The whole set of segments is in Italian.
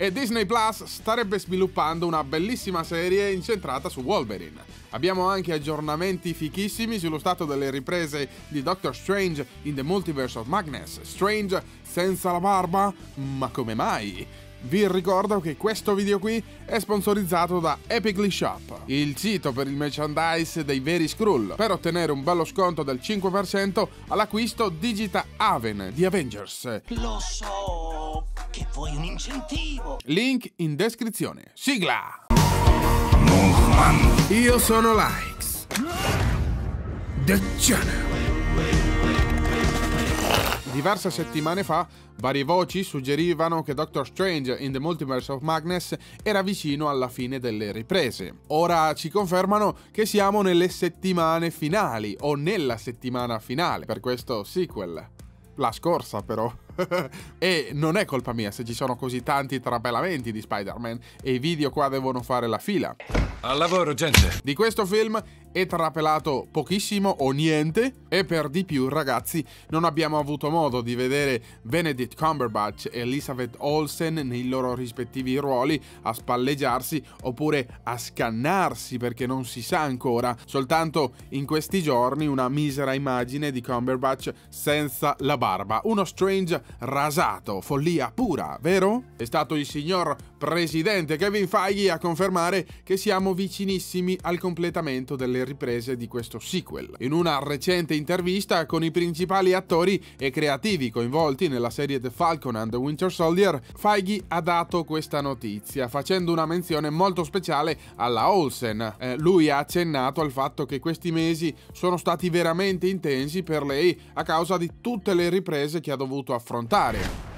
e Disney Plus starebbe sviluppando una bellissima serie incentrata su Wolverine. Abbiamo anche aggiornamenti fichissimi sullo stato delle riprese di Doctor Strange in the Multiverse of Madness. Strange senza la barba? Ma come mai? Vi ricordo che questo video qui è sponsorizzato da Epicly Shop, il sito per il merchandise dei veri Skrull. Per ottenere un bello sconto del 5% all'acquisto digita Aven di Avengers. Lo so vuoi un incentivo. Link in descrizione. Sigla! Io sono Likes. The Channel. Diverse settimane fa, varie voci suggerivano che Doctor Strange in the Multiverse of Madness era vicino alla fine delle riprese. Ora ci confermano che siamo nelle settimane finali, o nella settimana finale, per questo sequel. La scorsa, però. e non è colpa mia se ci sono così tanti trapellamenti di Spider-Man e i video qua devono fare la fila. Al lavoro, gente! Di questo film è trapelato pochissimo o niente e per di più ragazzi non abbiamo avuto modo di vedere Benedict Cumberbatch e Elizabeth Olsen nei loro rispettivi ruoli a spalleggiarsi oppure a scannarsi perché non si sa ancora soltanto in questi giorni una misera immagine di Cumberbatch senza la barba uno Strange rasato follia pura vero? È stato il signor presidente Kevin Feige a confermare che siamo vicinissimi al completamento delle riprese di questo sequel. In una recente intervista con i principali attori e creativi coinvolti nella serie The Falcon and the Winter Soldier, Feige ha dato questa notizia facendo una menzione molto speciale alla Olsen. Eh, lui ha accennato al fatto che questi mesi sono stati veramente intensi per lei a causa di tutte le riprese che ha dovuto affrontare.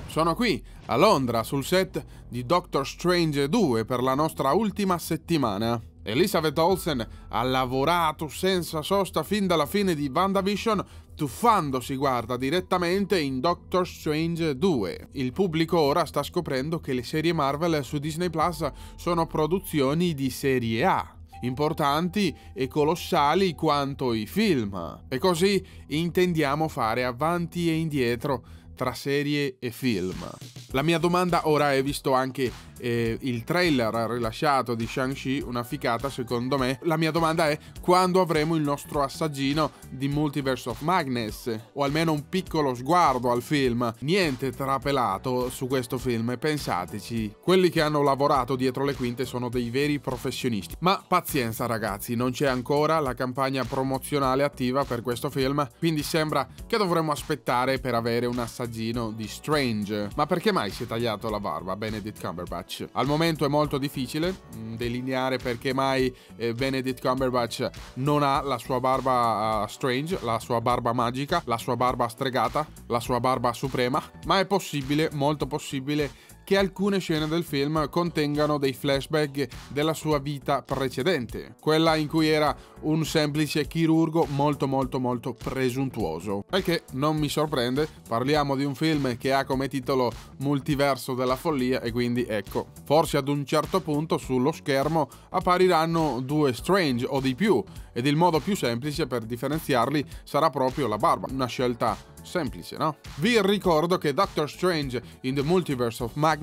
Sono qui, a Londra, sul set di Doctor Strange 2 per la nostra ultima settimana. Elizabeth Olsen ha lavorato senza sosta fin dalla fine di WandaVision, tuffandosi, guarda, direttamente in Doctor Strange 2. Il pubblico ora sta scoprendo che le serie Marvel su Disney Plus sono produzioni di serie A importanti e colossali quanto i film. E così intendiamo fare avanti e indietro tra serie e film. La mia domanda ora è visto anche eh, il trailer rilasciato di Shang-Chi, una ficata secondo me. La mia domanda è quando avremo il nostro assaggino di Multiverse of Madness o almeno un piccolo sguardo al film. Niente trapelato su questo film, pensateci. Quelli che hanno lavorato dietro le quinte sono dei veri professionisti. Ma pazienza ragazzi, non c'è ancora la campagna promozionale attiva per questo film, quindi sembra che dovremmo aspettare per avere un assaggino di Strange. Ma perché mai si è tagliato la barba Benedict Cumberbatch? Al momento è molto difficile mm, delineare perché mai eh, Benedict Cumberbatch non ha la sua barba uh, strange, la sua barba magica, la sua barba stregata, la sua barba suprema, ma è possibile, molto possibile che alcune scene del film contengano dei flashback della sua vita precedente, quella in cui era un semplice chirurgo molto molto molto presuntuoso. E che non mi sorprende, parliamo di un film che ha come titolo Multiverso della follia e quindi ecco, forse ad un certo punto sullo schermo appariranno due Strange o di più ed il modo più semplice per differenziarli sarà proprio la barba, una scelta semplice, no? Vi ricordo che Doctor Strange in the Multiverse of Madness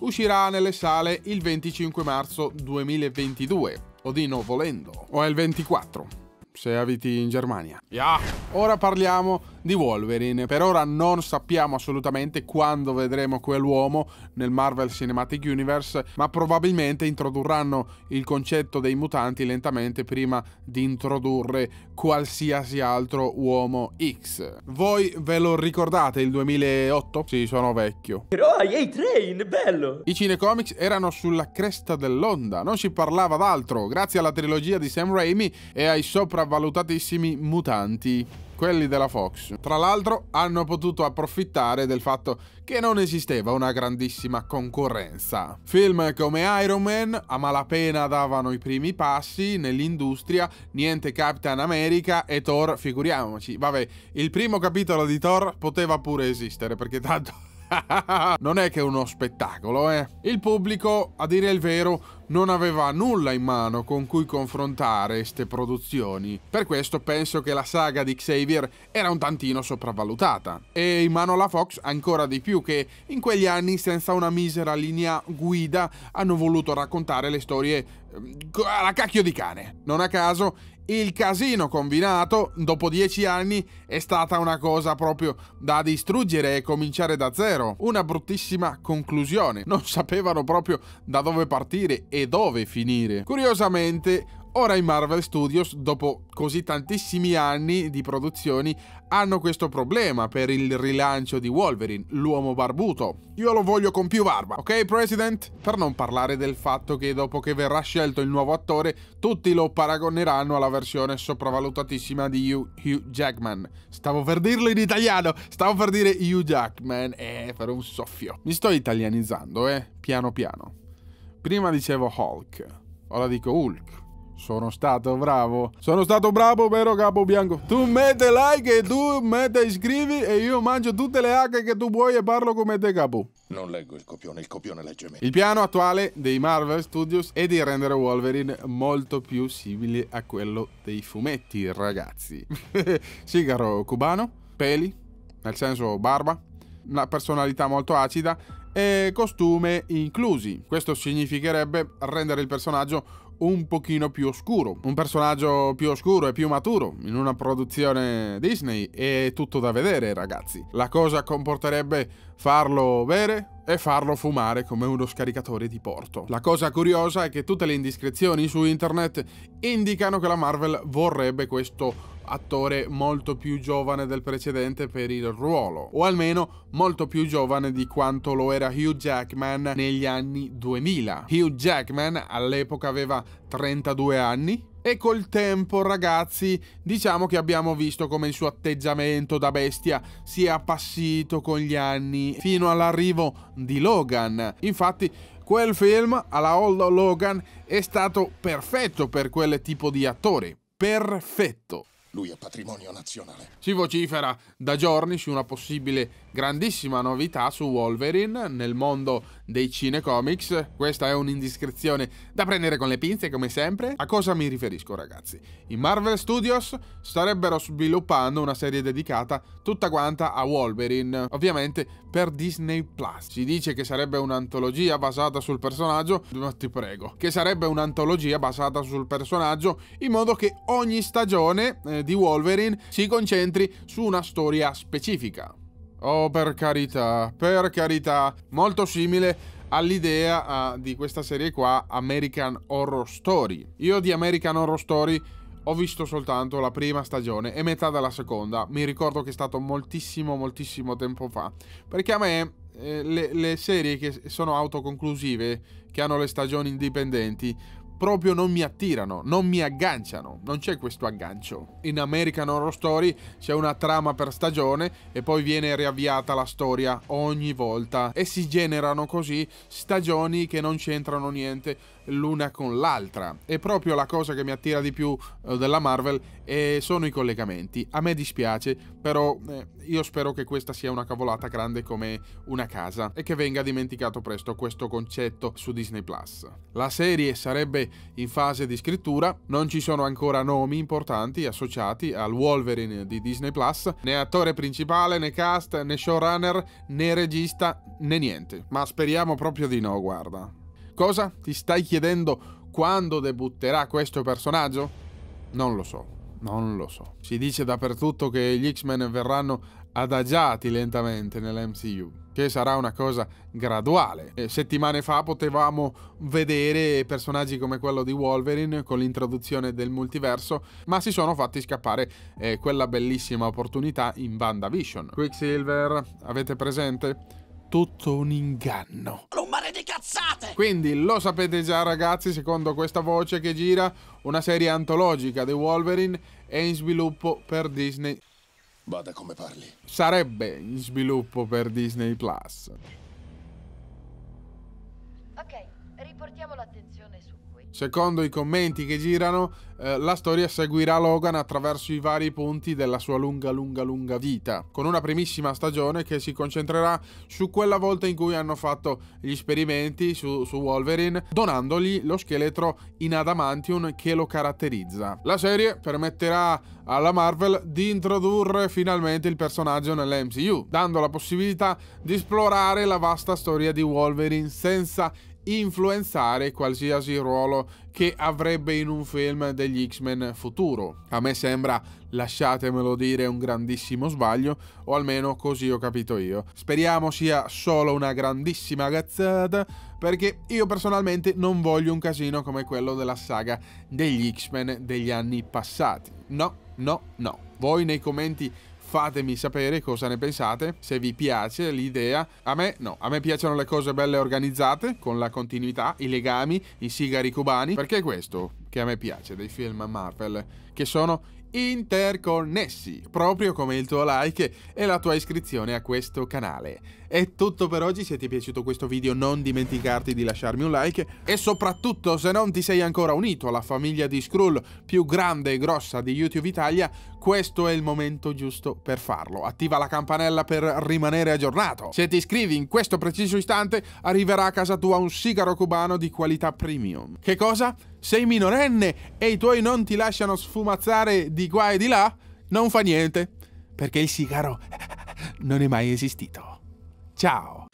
uscirà nelle sale il 25 marzo 2022, Odino volendo, o è il 24 se abiti in Germania. Yeah. Ora parliamo di Wolverine. Per ora non sappiamo assolutamente quando vedremo quell'uomo nel Marvel Cinematic Universe, ma probabilmente introdurranno il concetto dei mutanti lentamente prima di introdurre qualsiasi altro uomo X. Voi ve lo ricordate il 2008? Sì, sono vecchio. Eroi, ehi train, bello! I cinecomics erano sulla cresta dell'onda, non si parlava d'altro, grazie alla trilogia di Sam Raimi e ai sopravvalutatissimi mutanti quelli della Fox. Tra l'altro hanno potuto approfittare del fatto che non esisteva una grandissima concorrenza. Film come Iron Man a malapena davano i primi passi nell'industria, niente Captain America e Thor, figuriamoci. Vabbè, il primo capitolo di Thor poteva pure esistere perché tanto non è che uno spettacolo, eh. Il pubblico, a dire il vero, non aveva nulla in mano con cui confrontare queste produzioni. Per questo penso che la saga di Xavier era un tantino sopravvalutata. E in mano alla Fox ancora di più che in quegli anni senza una misera linea guida hanno voluto raccontare le storie ehm, alla cacchio di cane. Non a caso il casino combinato, dopo dieci anni, è stata una cosa proprio da distruggere e cominciare da zero. Una bruttissima conclusione. Non sapevano proprio da dove partire e dove finire. Curiosamente, Ora i Marvel Studios, dopo così tantissimi anni di produzioni, hanno questo problema per il rilancio di Wolverine, l'uomo barbuto. Io lo voglio con più barba, ok President? Per non parlare del fatto che dopo che verrà scelto il nuovo attore, tutti lo paragoneranno alla versione sopravvalutatissima di Hugh, Jackman. Stavo per dirlo in italiano, stavo per dire Hugh Jackman, eh, per un soffio. Mi sto italianizzando, eh, piano piano. Prima dicevo Hulk, ora dico Hulk. Sono stato bravo. Sono stato bravo, vero capo bianco? Tu mette like e tu mette iscrivi e io mangio tutte le H che tu vuoi e parlo come te capo. Non leggo il copione, il copione legge me. Il piano attuale dei Marvel Studios è di rendere Wolverine molto più simile a quello dei fumetti, ragazzi. Sigaro cubano, peli, nel senso barba, una personalità molto acida e costume inclusi. Questo significherebbe rendere il personaggio un pochino più oscuro, un personaggio più oscuro e più maturo in una produzione Disney è tutto da vedere ragazzi. La cosa comporterebbe farlo bere e farlo fumare come uno scaricatore di porto. La cosa curiosa è che tutte le indiscrezioni su internet indicano che la Marvel vorrebbe questo attore molto più giovane del precedente per il ruolo, o almeno molto più giovane di quanto lo era Hugh Jackman negli anni 2000. Hugh Jackman all'epoca aveva 32 anni, e col tempo, ragazzi, diciamo che abbiamo visto come il suo atteggiamento da bestia si è appassito con gli anni fino all'arrivo di Logan. Infatti, quel film, alla Old Logan, è stato perfetto per quel tipo di attore. Perfetto. Lui è patrimonio nazionale. Si vocifera da giorni su una possibile grandissima novità su Wolverine nel mondo dei cinecomics. Questa è un'indiscrezione da prendere con le pinze, come sempre. A cosa mi riferisco, ragazzi? I Marvel Studios starebbero sviluppando una serie dedicata tutta quanta a Wolverine, ovviamente per Disney Plus. Si dice che sarebbe un'antologia basata sul personaggio, ma ti prego, che sarebbe un'antologia basata sul personaggio in modo che ogni stagione eh, di Wolverine si concentri su una storia specifica. Oh, per carità, per carità, molto simile all'idea uh, di questa serie qua, American Horror Story. Io di American Horror Story ho visto soltanto la prima stagione e metà della seconda. Mi ricordo che è stato moltissimo, moltissimo tempo fa. Perché a me eh, le, le serie che sono autoconclusive, che hanno le stagioni indipendenti, proprio non mi attirano, non mi agganciano, non c'è questo aggancio. In American Horror Story c'è una trama per stagione e poi viene riavviata la storia ogni volta e si generano così stagioni che non c'entrano niente l'una con l'altra. È proprio la cosa che mi attira di più eh, della Marvel e sono i collegamenti. A me dispiace, però eh, io spero che questa sia una cavolata grande come una casa e che venga dimenticato presto questo concetto su Disney Plus. La serie sarebbe in fase di scrittura, non ci sono ancora nomi importanti associati al Wolverine di Disney Plus, né attore principale, né cast, né showrunner, né regista, né niente. Ma speriamo proprio di no, guarda. Cosa? Ti stai chiedendo quando debutterà questo personaggio? Non lo so, non lo so. Si dice dappertutto che gli X-Men verranno adagiati lentamente nell'MCU, che sarà una cosa graduale. E settimane fa potevamo vedere personaggi come quello di Wolverine con l'introduzione del multiverso, ma si sono fatti scappare eh, quella bellissima opportunità in WandaVision. Quicksilver, avete presente? Tutto un inganno. Un mare di cazzate! Quindi lo sapete già ragazzi, secondo questa voce che gira, una serie antologica di Wolverine è in sviluppo per Disney. Vada come parli. Sarebbe in sviluppo per Disney Plus. Ok, Riportiamo l'attenzione. Secondo i commenti che girano, eh, la storia seguirà Logan attraverso i vari punti della sua lunga, lunga, lunga vita, con una primissima stagione che si concentrerà su quella volta in cui hanno fatto gli esperimenti su, su Wolverine, donandogli lo scheletro in adamantium che lo caratterizza. La serie permetterà alla Marvel di introdurre finalmente il personaggio nell'MCU, dando la possibilità di esplorare la vasta storia di Wolverine senza influenzare qualsiasi ruolo che avrebbe in un film degli X-Men futuro. A me sembra, lasciatemelo dire, un grandissimo sbaglio, o almeno così ho capito io. Speriamo sia solo una grandissima gazzata, perché io personalmente non voglio un casino come quello della saga degli X-Men degli anni passati. No, no, no. Voi nei commenti fatemi sapere cosa ne pensate, se vi piace l'idea. A me no, a me piacciono le cose belle organizzate, con la continuità, i legami, i sigari cubani, perché è questo che a me piace dei film Marvel, che sono interconnessi, proprio come il tuo like e la tua iscrizione a questo canale. È tutto per oggi, se ti è piaciuto questo video non dimenticarti di lasciarmi un like e soprattutto se non ti sei ancora unito alla famiglia di Skrull più grande e grossa di YouTube Italia, questo è il momento giusto per farlo. Attiva la campanella per rimanere aggiornato. Se ti iscrivi in questo preciso istante arriverà a casa tua un sigaro cubano di qualità premium. Che cosa? Sei minorenne e i tuoi non ti lasciano sfumazzare di qua e di là? Non fa niente, perché il sigaro non è mai esistito. Tchau!